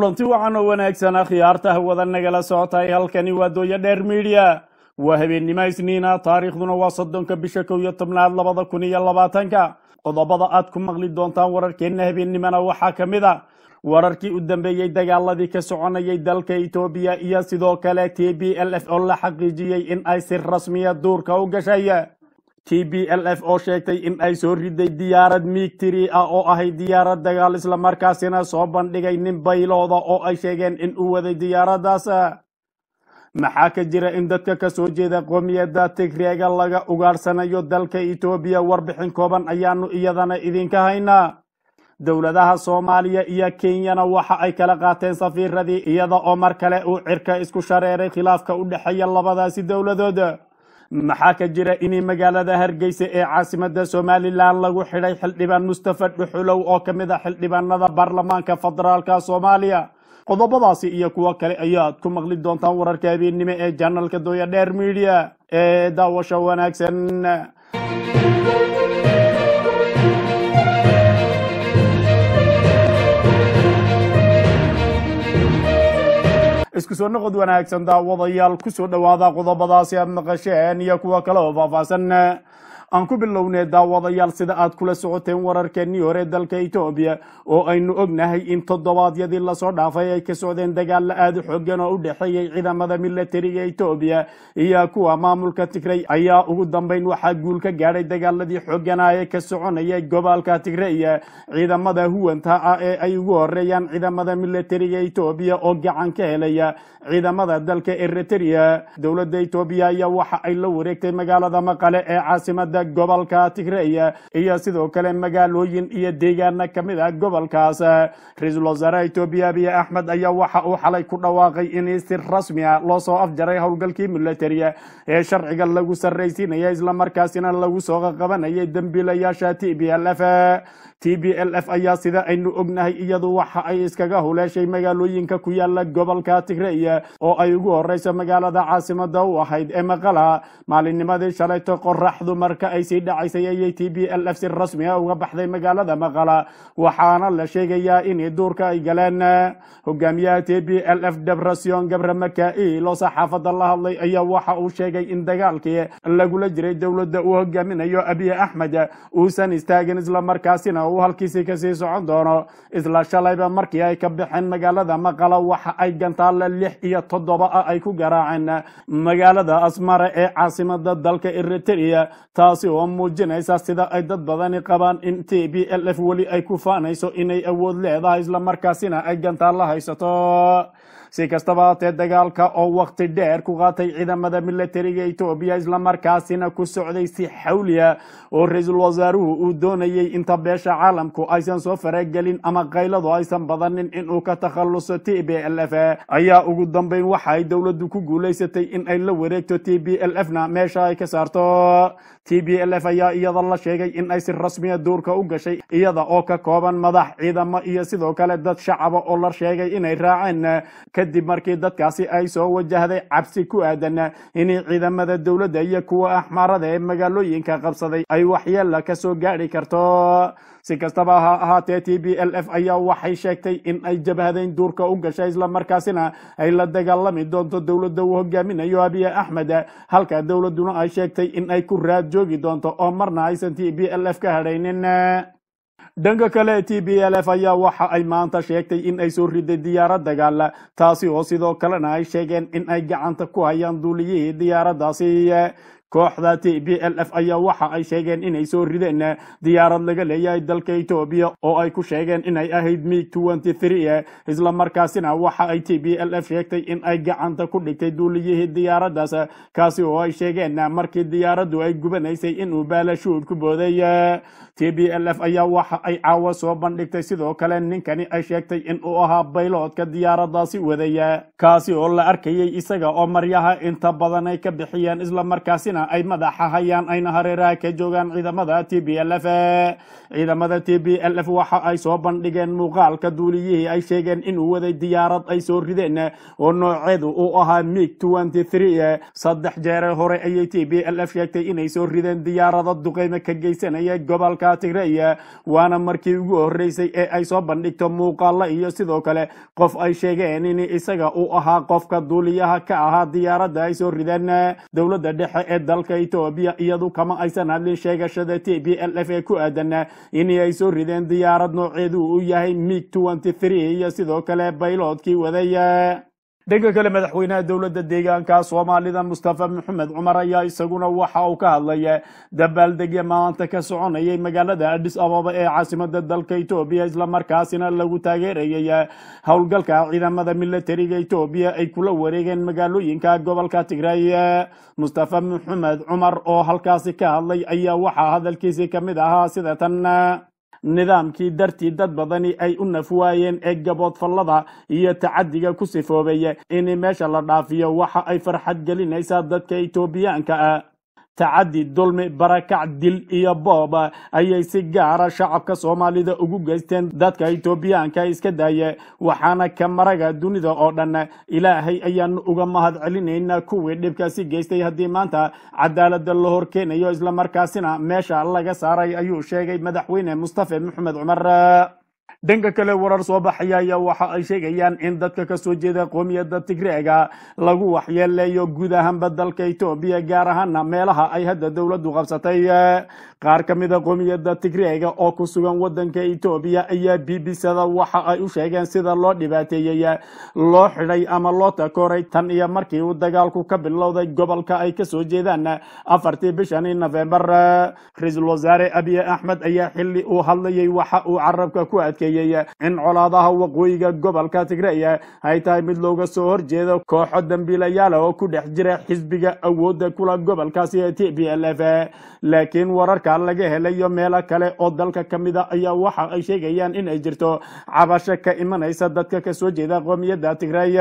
kulanti wacan oo wanaagsan akhyaarta hawada nagala socotay halkani waa dooya dheer midiya waa habeennimo isniina taariikhduna waa soddonka bisha kow iyo tobnaad labada kun iyo labaatanka. Qodobada aad ku maqli doontaan wararkeenna habeennimona waxaa ka mid a wararkii u dambeeyey dagaaladii ka soconayay dalka etoobiya iyo sidoo kale t b l f oo la xaqiijiyey in ay si rasmiya duurka u gashay t b l f oo sheegtay in ay soo riday diyaarad miigtiri ah oo ahay diyaarad dagaal islamarkaasina soo bandhigay nin baylooda oo ay sheegeen in uu waday diyaaraddaas maxaa ka jira in dadka ka soo jeeda qoomiyadda tigreega laga ugaadhsanayo dalka etoobiya warbixin kooban ayaanu iyadana idinka haynaa dowladaha soomaaliya iyo kenyana waxa ay kala qaateen safiiradii iyada oo mar kale uu cirka isku shareeray khilaafka u dhexeeya labadaasi dowladood maxaa ka jira in magaalada hargeysa ee caasimada somalilan lagu xidhay xildhibaan mustafa dhuxulow oo ka mid a xildhibaanada baarlamaanka federaalka soomaaliya? Qodobadaasi iyo kuwo kale ayaad ku maqli doontaan wararka habeennimo ee janalka dooya dheer midiya ee daawasho wanaagsan isku soo noqod wanaagsan daawadayaal ku soo dhowaada qodobadaasi aad maqasheen iyo kuwo kale oo faahfaahsan aan ku bilownay daawadayaal sida aad kula socoteen wararkeenii hore dalka etoobiya oo aynu ognahay in toddobaadyadii la soo dhaafay ay ka socdeen dagaalla aada u xoogan oo u dhexeeyey ciidamada milatariga etoobiya iyo kuwa maamulka tigray ayaa ugu dambeyn waxaa guul ka gaadhay dagaaladii xooganaa ee ka soconayay gobolka tigray ciidamada huwanta ah ee ay ugu horeeyaan ciidamada milatariga etoobiya oo gacan ka helaya ciidamada dalka eritrea. Dowladda etoobiya ayaa waxa ay la wareegtay magaalada maqale ee caasimada gobolka tigray iyo sidoo kale magaalooyin iyo deegaana ka mid ah gobolkaas. Ra'iisul wasaaraha etoobiya abiy axmed ayaa waxa uu xalay ku dhawaaqay in si rasmi a loo soo afjaray howlgalkii militaria ee sharciga lagu sarraysiinaya islamarkaasina lagu soo qaqabanayay dembiilayaasha t b l f. T b l f ayaa sida aynu ognahay iyadu waxa ay iskaga huleeshay magaalooyinka ku yaalla gobolka tigray oo ay ugu horeyso magaalada caasimada u ahayd ee maqala maalinnimadii shalayto qoraxdu marka ay sii dhacaysay ayay t b l f si rasmi a uga baxday magaalada maqala. Waxaana la sheegayaa in duurka ay galeen hogaamiyaha t b l f debrasion gabre makail oo saxaafada la hadlay ayaa waxa uu sheegay in dagaalkii lagula jiray dowladda uu hogaaminayo abiy axmed uusan istaagin islamarkaasina uu halkiisii ka sii socon doono. Isla shalayba markii ay ka baxeen magaalada maqala waxa ay gantaale lix iyo toddoba ah ay ku garaaceen magaalada asmara ee caasimada dalka eritrea taasi oo muujinaysa sida ay dad badani qabaan in t b l f weli ay ku faanayso inay awood leedahay islamarkaasina ay gantaalla haysato si kastaba haatee dagaalka oo wakti dheer ku qaatay ciidamada milatariga etoobiya islamarkaasina ku socday si xawliya oo ra'iisul wasaaruhu uu doonayay inta beesha caalamku aysan soo faragelin ama qayladu aysan badanin inuu ka takhaluso t b l f. Ayaa ugu dambeyn waxa ay dowladdu ku guulaysatay in ay la wareegto t b l f na meesha ay ka saarto. T b l f ayaa iyada la sheegay in ay si rasmiya duurka u gashay iyada oo ka kooban madax ciidamo iyo sidoo kale dad shacaba oo la sheegay inay raaceen kadib markii dadkaasi ay soo wajahday cabsi ku aadan in ciidamada dowladda iyo kuwa axmaarada ee magaalooyinka qabsaday ay waxyeela ka soo gaadhi karto. Si kastaba ha ahaatee t b l f ayaa waxay sheegtay in ay jabhadayn duurka u gashay islamarkaasina ay la dagaalami doonto dowladda uu hogaaminayo abiy axmed halka dowladduna ay sheegtay in ay ku raad joogi doonto oo marna aysan t b l f ka hadhaynin dhanka kale t b l f ayaa waxa ay maanta sheegtay in ay soo riday diyaarad dagaal taasi oo sidoo kalena ay sheegeen in ay gacanta ku hayaan duuliyihii diyaaraddaasi kooxda t b l f ayaa waxa ay sheegeen inay soo rideen diyaarad laga leeyahay dalka etoobiya oo ay ku sheegeen inay ahayd mig islamarkaasina waxa ay t b l f sheegtay in ay gacanta ku dhigtay duuliyihii diyaaraddaas kaasi oo ay sheegeen markii diyaaraddu ay gubanaysay inuu baalashuud ku booday t b l f ayaa waxa ay caawa soo bandhigtay sidoo kale ninkani ay sheegtay in uu ahaa bayloodka diyaaraddaasi wadaya kaasi oo la arkayay isaga oo maryaha inta badan ay ka bixiyeen islamarkaasina islamarkaasina ay madaxa hayaan ayna hareeraha ka joogaan ciidamada t b l f. Ciidamada t b l f waxa ay soo bandhigeen muuqaalka duuliyihii ay sheegeen inuu waday diyaarad ay soo rideen oo nooceedu uu ahaa mig saddex jeere hore ayay t b l f sheegtay inay soo rideen diyaarado duqeyme ka geysanaya gobolka tigray waana markii ugu horeysay ee ay soo bandhigto muuqaalo iyo sidoo kale qof ay sheegeen in isaga uu ahaa qofka duuliyaha ka ahaa diyaaradda ay soo rideen dowladda dhexe ee dalka etoobiya iyadu kama aysan hadlin sheegashada t b l f ee ku aadan in ay soo rideen diyaarad nooceedu uu yahay mig iyo sidoo kale bayloodkii waday dhanka kale madaxweynaha dowladda deegaanka soomaalida mustafa maxamed cumar ayaa isaguna waxa uu ka hadlay dabaaldegya maanta ka soconayay magaalada adis ababa ee caasimada dalka etoobiya islamarkaasina lagu taageerayay howlgalka ciidamada militariga etoobiya ay kula wareegeen magaalooyinka gobolka tigray. Mustafa maxamed cumar oo halkaasi ka hadlay ayaa waxaa hadalkiisii ka mid ahaa sida tan nidaamkii dartii dad badani ay u nafwaayeen ee gaboodfallada iyo tacadiga ku sifoobay in meesha la dhaafiyo waxa ay farxad gelinaysaa dadka etoobiyaanka ah tacadi dulmi barakac dil iyo boob ayay si gaara shacabka soomaalida ugu geysteen dadka etoobiyaanka iska daaye waxaana ka maraga dunida oo dhan. Ilaahay ayaanu uga mahad celinaynaa kuwii dhibkaasi geystay. Haddii maanta cadaalada la horkeenayo islamarkaasina meesha laga saaray ayuu sheegay madaxweyne mustafa maxamed cumar dhanka kale warar soo baxaya ayaa waxa ay sheegayaan in dadka ka soo jeeda qoomiyadda tigreega lagu waxyeeleeyo guud ahaanba dalka etoobiya gaar ahaana meelaha ay hadda dowladdu qabsatay. Qaar ka mida qoomiyadda tigreega oo ku sugan wadanka etoobiya ayaa bbcda waxa ay u sheegeen sida loo dhibaateeyey loo xidhay ama loo takooray tan iyo markii uu dagaalku ka bilowday gobolka ay ka soo jeedaan afartii bishani nofembar ra'iisul wasaare abiy axmed ayaa xili uu hadlayay waxa uu carabka ku adkeeyey in colaadaha waqooyiga gobolka tigray ay tahay mid looga soo horjeedo kooxo dambiilayaala oo ku dhex jira xisbiga awoodda kula gobolkaasi ee t b l f. Laakiin wararka laga helayo meelo kale oo dalka ka mid a ayaa waxa ay sheegayaan in ay jirto cabasho ka imanaysa dadka ka soo jeeda qoomiyadda tigray.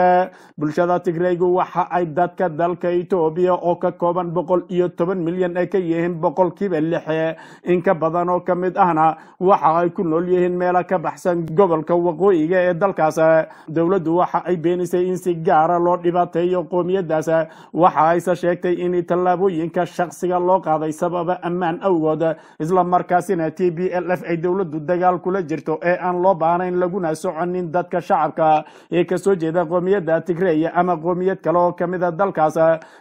Bulshada tigraygu waxa ay dadka dalka etoobiya oo ka kooban boqol iyo toban milyan ay ka yihiin boqolkiiba lix. In ka badan oo ka mid ahna waxa ay ku nool yihiin meelo ka baxsan gobolka waqooyiga ee dalkaas dowladdu waxa ay beenisay in si gaara loo dhibaateeyo qoomiyadaas waxa ayse sheegtay in tallaabooyinka shaqsiga loo qaaday sababa ammaan awgood isla markaasina t b l f ay dowladdu dagaal kula jirto ee aan loo baahnayn laguna soconin dadka shacabka. Ee ka soo jeeda qoomiyadda tigreey ama qoomiyad kale oo kamida dalkaas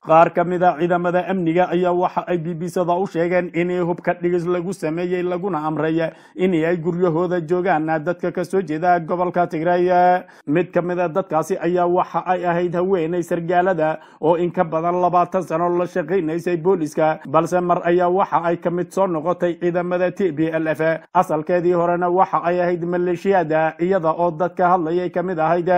qaar ka mida ciidamada amniga ayaa waxa ay bbcda u sheegeen in hubka dhigis lagu sameeyey laguna amray in ay guryahooda joogaan dadka ka soo jeeda gobolka tigray mid ka mid a dadkaasi ayaa waxa ay ahayd haweeney sargaalada oo in ka badan labaatan sano la shaqaynaysay booliska balse mar ayaa waxa ay ka mid soo noqotay ciidamada t b l f. Asalkeedii horena waxa ay ahayd maleeshiyada iyada oo dadka hadlayay ka mid ahayd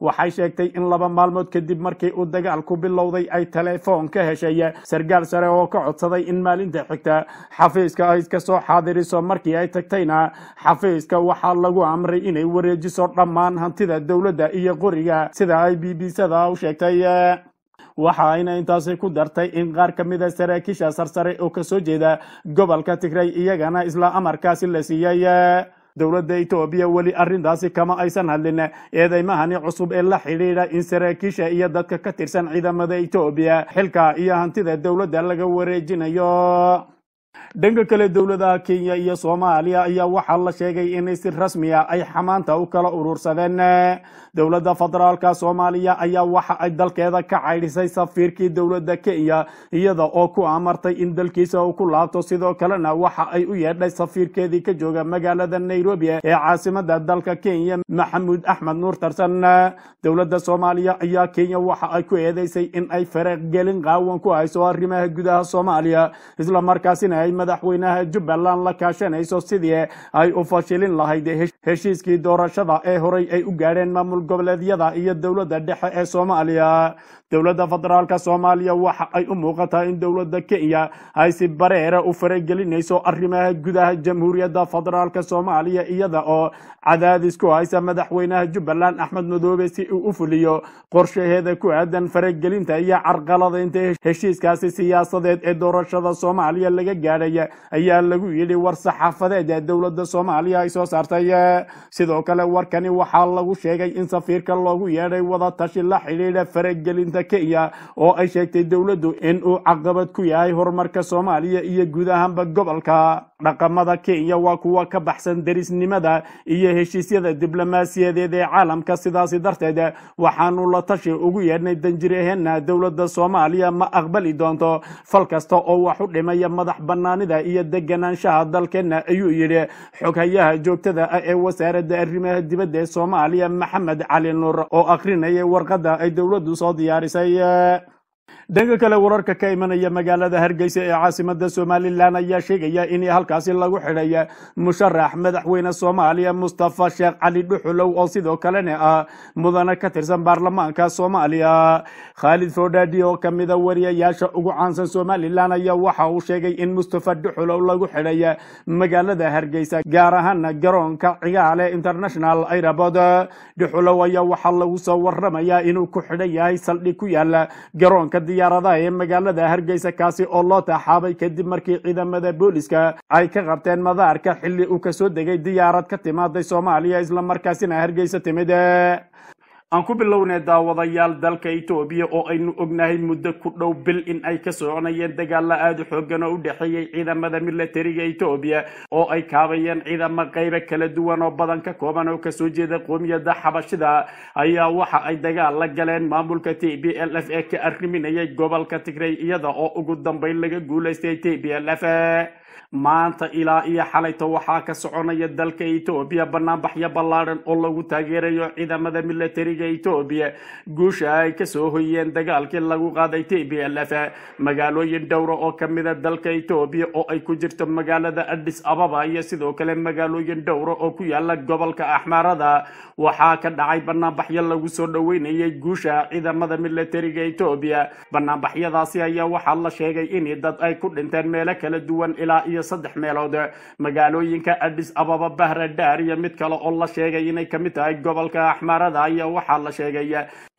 waxay sheegtay in laba maalmood kadib markii uu dagaalku bilowday ay telefoon ka heshay sargaal sare oo ka codsaday in maalinta xigta xafiiska ay iska soo xaadiriso markii ay tagtayna xafiiska waxaa lagu amray inay wareejiso dhammaan hantida dowladda iyo qoriga sida ay b b sada u sheegtay. Waxa ayna intaasi ku dartay in qaar ka mida saraakiisha sarsare oo ka soo jeeda gobolka tigray iyagana isla amarkaasi la siiyey dowladda etoobiya weli arrintaasi kama aysan hadlin eedeymahani cusub ee la xidhiidha in saraakiisha iyo dadka ka tirsan ciidamada etoobiya xilka iyo hantida dowladda laga wareejinayo dhanka kale dowladaha kenya iyo soomaaliya ayaa waxaa la sheegay in si rasmiya ay xamaanta u kala urursadeen. Dowladda federaalka soomaaliya ayaa waxa ay dalkeeda ka caydhisay safiirkii dowladda kenya iyada oo ku amartay in dalkiisa uu ku laabto. Sidoo kalena waxa ay u yeedhay safiirkeedii ka jooga magaalada nairobi ee caasimada dalka kenya maxamuud axmed nuur tarsan dowladda soomaaliya ayaa kenya waxa ay ku eedeysay in ay fareeq gelin qaawan ku hayso arrimaha gudaha soomaaliya isla markaasina ay madaxweynaha jubbaland la kaashanayso sidii ay u fashilin lahayd heshiiskii doorashada ee horay ay u gaadheen maamul goboleedyada iyo dowladda dhexe ee soomaaliya. Dowladda federaalk soomaaliya waxa ay u muuqataa in dowladda kenya ay si bareera u faragelinayso arrimaha gudaha jamhuuriyadda federaalk soomaaliya iyada oo cadaadis ku haysa madaxweynaha jubbaland axmed madoobe si uu u fuliyo qorshaheeda ku aadan faragelinta iyo carqaladaynta heshiiskaasi siyaasadeed ee doorashada soomaaliya laga gaadhay ayaa lagu yidhi war saxaafadeed ee dowladda soomaaliya ay soo saartay sidoo kale warkani waxaa lagu sheegay in safiirka loogu yeedhay wada tashi la xidhiidha faragelinta kenya oo ay sheegtay dowladdu in uu caqabad ku yahay horumarka soomaaliya iyo guud ahaanba gobolka dhaqamada kenya waa kuwa ka baxsan derisnimada iyo heshiisyada diblomaasiyadeed ee caalamka sidaasi darteed waxaanu la tashi ugu yeedhnay danjiraheena dowladda soomaaliya. Ma aqbali doonto fal kasta oo wax u dhimaya madax banaanida iyo deganaanshaha dalkeena ayuu yidhi xoghayaha joogtada ah ee wasaaradda arrimaha dibadda ee soomaaliya maxamed cali nuur oo akhrinayay warqadda ay dowladdu soo diyaarisay dhanka kale wararka ka imanaya magaalada hargeysa ee caasimada somalilan ayaa sheegaya in halkaasi lagu xidhay musharax madaxweyne soomaaliya mustafa sheekh cali dhuxulow oo sidoo kalena ah mudane ka tirsan baarlamaanka soomaaliya. Khaalid foodhaadhi oo kamida wariyayaasha ugu caansan somalilan ayaa waxa uu sheegay in mustafa dhuxulow lagu xidhay magaalada hargeysa gaar ahaan garoonka cigaale international airport. Dhuxulow ayaa waxaa lagu soo waramayaa inuu ku xidhan yahay saldhig ku yaalla garoonka diyaaradaha ee magaalada hargeysa kaasi oo loo taxaabay kadib markii ciidamada booliska ay ka qabteen madaarka xilli uu ka soo degay diyaarad ka timaaday soomaaliya islamarkaasina hargeysa timid aan ku bilownay daawadayaal dalka etoobiya oo aynu ognahay muddo ku dhow bil in ay ka soconayeen dagaalo aada u xoogan oo u dhexeeyey ciidamada militariga etoobiya oo ay kaabayeen ciidamo qaybo kala duwan oo badan ka kooban oo ka soo jeeda qoomiyadda xabashida ayaa waxa ay dagaal la galeen maamulka t b l f ee ka arriminayay gobolka tigray iyada oo ugu dambeyn laga guulaystay t b l f maanta ilaa iyo xalayto waxaa ka soconaya dalka etoobiya banaanbaxyo ballaadhan oo lagu taageerayo ciidamada militariga etoobiya guusha ay ka soo hoyeen dagaalkii lagu qaaday t b l f magaalooyin dhowra oo kamida dalka etoobiya oo ay ku jirto magaalada adis ababa iyo sidoo kale magaalooyin dhowra oo ku yaalla gobolka axmaarada. Waxaa ka dhacay banaanbaxyo lagu soo dhoweynayay guusha ciidamada militariga etoobiya banaanbaxyadaasi ayaa waxaa la sheegay in dad ay ku dhinteen meelo kala duwan ilaa iyo saddex meelood magaalooyinka adis ababa bahra daar iyo mid kale oo la sheegay inay ka mid tahay gobolka axmaarada ayaa waxaa la sheegay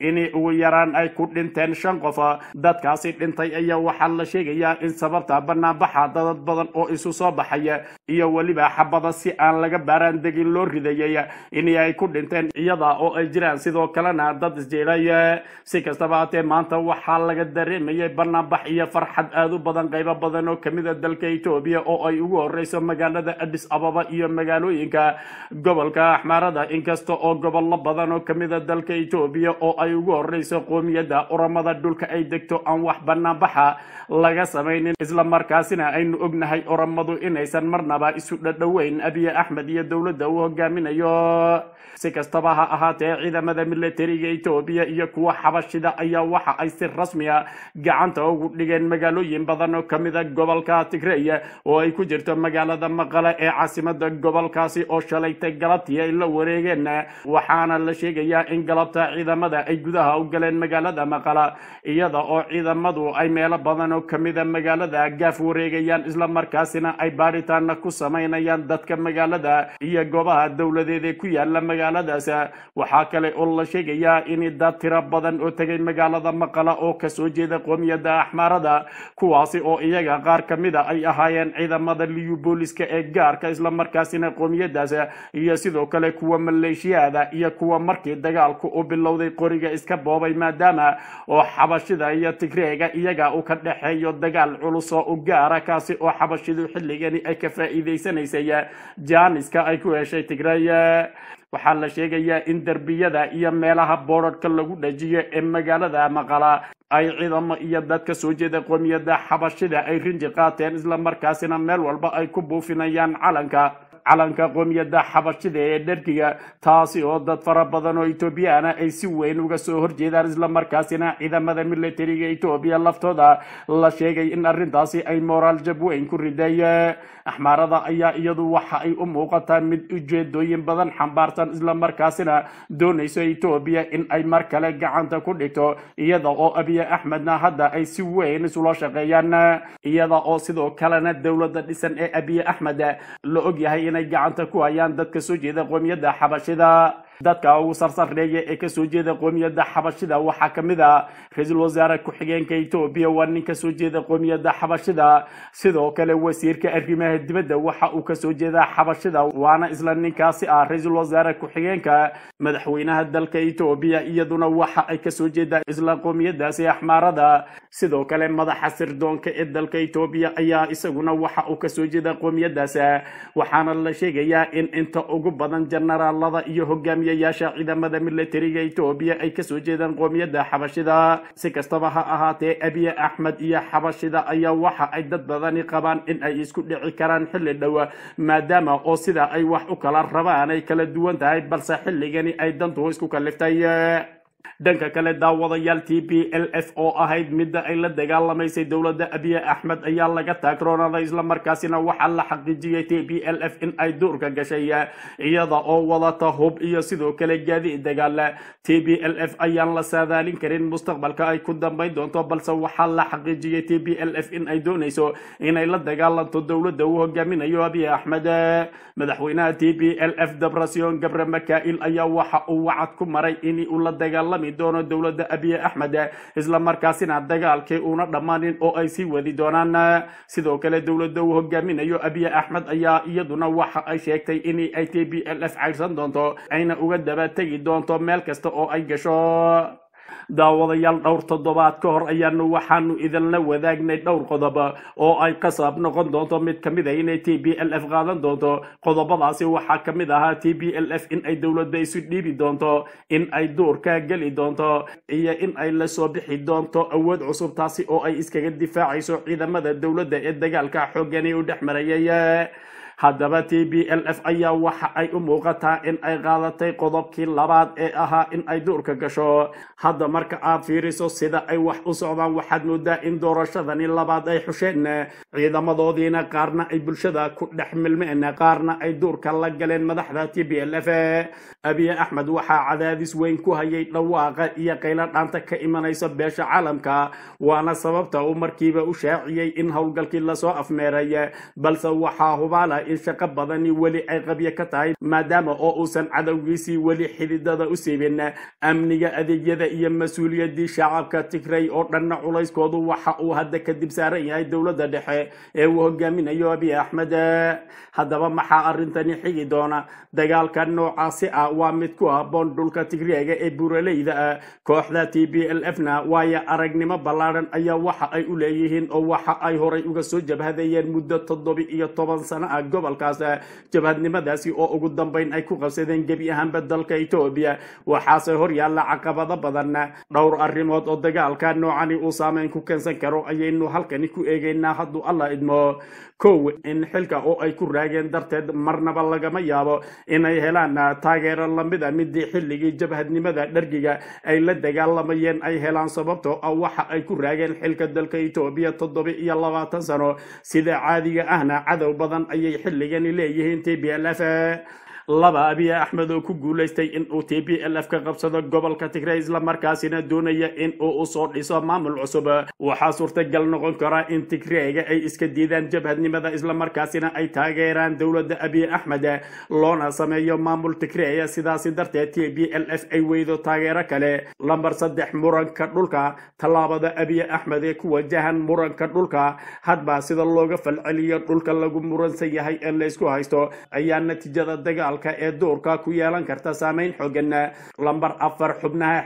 in ugu yaraan ay ku dhinteen shan qof dadkaasi dhintay ayaa waxaa la sheegayaa in sababta banaanbaxa dadad badan oo isu soo baxaya iyo weliba xabada si aan laga baaraan degin loo ridayay in ay ku dhinteen iyada oo ay jiraan. Sidoo kalena dad isjiray si kastaba haatee maanta waxaa laga dareemayay banaanbax iyo farxad aada u badan qaybo badan oo kamida dalka etoobiya oo ay ugu horeyso magaalada adis ababa iyo magaalooyinka gobolka axmaarada inkasta oo gobollo badan oo kamida dalka etoobiya oo ay ugu horeyso qoomiyadda oramada dhulka ay degto aan wax banaanbaxa laga samaynin islamarkaasina aynu ognahay oramadu inaysan marnaba isu dhadhoweyn. Abiy axmed iyo dowladda uu hogaaminayo si kastaba ha ahaatee ciidamada militariga etoobiya iyo kuwa xabashida ayaa waxa ay si rasmiya gacanta ugu dhigeen magaalooyin badan oo kamida gobolka tigray oo ay ku jirto magaalada maqale ee caasimada gobolkaasi oo shalaytay galabtii ay la wareegeen. Waxaana la sheegayaa in galabta ciidamada ay gudaha u galeen magaalada maqala iyada oo ciidamadu ay meelo badan oo kamida magaalada gaaf wareegayaan islamarkaasina ay baaritaana ku samaynayaan dadka magaalada iyo goobaha dowladeed ee ku yaalla magaaladaas. Waxaa kale oo la sheegayaa in dad tiro badan oo tegay magaalada maqala oo ka soo jeeda qoomiyadda axmaarada kuwaasi oo iyaga qaar kamida ay ahaayeen ciidamada liyu booliska ee gaarka islamarkaasina qoomiyadaas iyo sidoo kale kuwa maleeshiyaada iyo kuwa markii dagaalku u bilowday qoriga iska boobay maadaama oo xabashida iyo tigreega iyaga uu ka dhexeeyo dagaal culus oo u gaara kaasi oo xabashidu xilligani ay ka faa'iidaysanaysay jaaniska ay ku heshay tigray. Waxaa la sheegayaa in derbiyada iyo meelaha boodharhka lagu dhajiyo ee magaalada maqala ay ciidamo iyo dad ka soo jeeda qoomiyadda xabashida ay rinji qaateen islamarkaasina meel walba ay ku buufinayaan calanka calanka qoomiyadda xabashida ee dhergiga taasi oo dad fara badan oo etoobiyana ay si weyn uga soo horjeedaan islamarkaasina ciidamada militariga etoobiya laftooda la sheegay in arrintaasi ay moraal jab weyn ku riday axmaarada ayaa iyadu waxa ay u muuqataa mid ujeedooyin badan xambaarsan islamarkaasina doonayso etoobiya in ay mar kale gacanta ku dhigto iyada oo abiye axmedna hadda ay si weyn isula shaqeeyaan. Iyada oo sidoo kalena dowladda dhisan ee abiye axmed la ogyahay inay gacanta ku hayaan dadka soo jeeda qoomiyadda xabashida dadka ugu sarsareeya ee ka soo jeeda qoomiyadda xabashida. Waxaa ka mid a ra'iisul wasaare ku-xigeenka etoobiya waa nin ka soo jeeda qoomiyadda xabashida. Sidoo kale wasiirka arrimaha dibadda waxa uu ka soo jeedaa xabashida. Waana isla ninkaasi ah ra'iisul wasaare ku-xigeenka madaxweynaha dalka etoobiya iyaduna waxa ay ka soo jeedaa isla qoomiyadaasi axmaarada sidoo kale madaxa sirdoonka ee dalka etoobiya ayaa isaguna waxa uu ka soo jeeda qoomiyadaas waxaana la sheegayaa in inta ugu badan generaalada iyo hogaamiya yaasha ciidamada militariga etoobiya ay ka soo jeedaan qoomiyadda xabashida. Si kastaba ha ahaatee abiye axmed iyo xabashida ayaa waxa ay dad badani qabaan in ay isku dhici karaan xilli dhow maadaama oo sida ay wax u kala rabaan ay kala duwan tahay balse xilligani ay dantu isku kaliftay dhanka kale daawadayaal t b l f oo ahayd midda ay la dagaalamaysay dowladda abiye axmed ayaa laga taagroonaaday islamarkaasina waxaa la xaqiijiyey t b l f in ay duurka gashay iyada oo wadata hub iyo sidoo kale gaadiid dagaal. T b l f ayaan la saadaalin karin mustaqbalka ay ku dambayn doonto balse waxaa la xaqiijiyey t b l f in ay doonayso inay la dagaalanto dowladda uu hogaaminayo abiye axmed. Madaxweynaha t b l f debrasion gabre makail ayaa waxa uu wacad ku maray in uu la dagaalami doono dowladda abiye axmed isla markaasina dagaalkii uuna dhammaanin oo ay sii wadi doonaan. Sidoo kale dowladda uu hogaaminayo abiye axmed ayaa iyaduna waxa ay sheegtay in ay t b l f cayrsan doonto ayna uga daba tegi doonto meel kasta oo ay gasho daawadayaal dhowr toddobaad ka hor ayaanu waxaanu idinla wadaagnay dhowr qodob oo ay qasab noqon doonto. Mid ka mid a inay t b l f qaadan doonto. Qodobadaasi waxaa ka mid ahaa t b l f in ay dowladda isu dhiibi doonto in ay duurka geli doonto iyo in ay la soo bixi doonto awood cusub. Taasi oo ay iskaga difaacayso ciidamada dowladda ee dagaalka xoogani u dhex marayay haddaba t b l f ayaa waxa ay u muuqataa in ay qaadatay qodobkii labaad ee ahaa in ay duurka gasho. Hadda marka aad fiiriso sida ay wax u socdaan waxaad moodaa in doorashadani labaad ay xusheen ciidamadoodiina qaarna ay bulshada ku dhex milmeen qaarna ay duurka la galeen madaxda t b l f. Abiye axmed waxaa cadaadis weyn ku hayay dhawaaqa iyo qaylo dhaanta ka imanaysa beesha caalamka. Waana sababta uu markiiba u shaaciyey in howlgalkii la soo afmeeray balse waxaa hubaala in shaqo badani weli ay qabyo ka tahay maadaama oo uusan cadowgiisii weli xididada u siibin amniga adeegyada iyo mas'uuliyaddii shacabka tigray oo dhanna culayskoodu waxa uu hadda kadib saaran yahay dowladda dhexe ee uu hogaaminayo abiy axmed. Haddaba maxaa arrintani xigi doona? Dagaalka noocaasi ah waa mid ku habboon dhulka tigreega ee buuraleyda ah. Kooxda t b l f na waayo aragnimo ballaadhan ayaa waxa ay u leeyihiin oo waxa ay horay uga soo jabhadayeen muddo toddobi iyo toban sano ah gobolkaas jabhadnimadaasi oo ugu dambayn ay ku qabsadeen gebi ahaanba dalka etoobiya waxaase hor yaalla caqabado badan dhowr arrimood oo dagaalka noocani uu saameyn ku keensan karo. Ayaynu halkani ku eegaynaa hadduu alla idmo kow in xilka oo ay ku raageen darteed marnaba lagama yaabo inay helaan taageero la mid a midii xilligii jabhadnimada dhargiga ay la dagaalamayeen ay helaan sababtoo ah waxa ay ku raageen xilka dalka etoobiya toddoba iyo labaatan sano. Sida caadiga ahna cadow badan ayay xilligani leeyihiin t b l f laba abiy axmed oo ku guulaystay in uu t b l f ka qabsado gobolka tigray islamarkaasina doonaya in uu u soo dhiso maamul cusub. Waxaa suurtagal noqon kara in tigreyga ay iska diidaan jabhadnimada islamarkaasina ay taageeraan dowladda abiy axmed loona sameeyo maamul tigreya sidaasi darteed t b l f ay weydo taageero kale. Lamber saddex muranka dhulka. Tallaabada abiy axmed ee ku wajahan muranka dhulka. Hadba sida looga falceliyo dhulka lagu muransan yahay ee laysku haysto ayaa natiijada dagaalka ee duurka ku yeelan karta saameyn xoogan lamber afar xubnaha